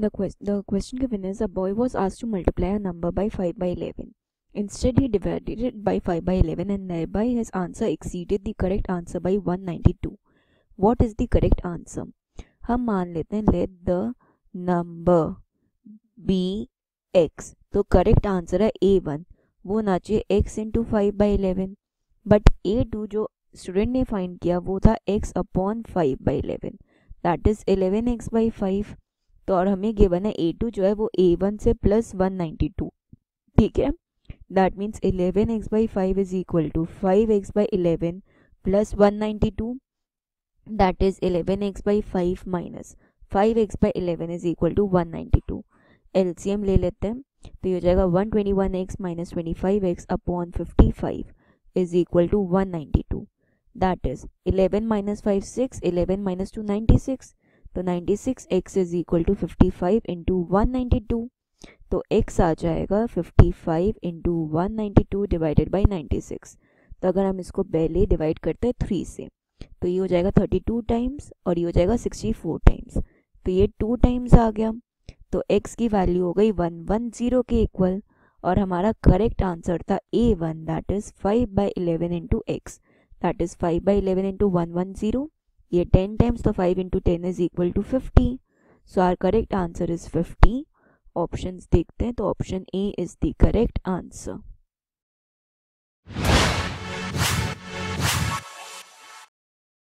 The, quest- the question given is a boy was asked to multiply a number by 5 by 11. Instead, he divided it by 5 by 11 and thereby his answer exceeded the correct answer by 192. What is the correct answer? हम मान लेते हैं let the number be x तो correct answer है A one वो ना चाहिए X into five by eleven but A two जो स्टूडेंट ने फाइंड किया वो था X upon five by eleven that is eleven X by five तो और हमें गिवन है ए टू जो है वो ए वन से प्लस वन नाइन्टी टू ठीक है? That means eleven X by five is equal to five X by eleven plus one ninety two that is eleven X by five minus five X by eleven is equal to one ninety two L C M ले लेते हैं तो ये हो जाएगा one twenty one X minus twenty five X upon fifty five is equal to one ninety two that is eleven minus five six eleven minus two ninety six तो ninety six X is equal to fifty five into one तो X आ जाएगा fifty five into one divided by ninety six तो अगर हम इसको पहले divide करते हैं थ्री से तो ये हो जाएगा थर्टी टू टाइम्स और ये हो जाएगा सिक्सटी फोर टाइम्स तो ये टू टाइम्स आ गया. तो x की वैल्यू हो गई वन वन ज़ीरो के इक्वल और हमारा करेक्ट आंसर था A one that is five by eleven into X that is five by eleven into one one zero ये टेन टाइम्स तो five into ten is equal to fifty so our correct answer is fifty option देखते हैं तो option A is the correct answer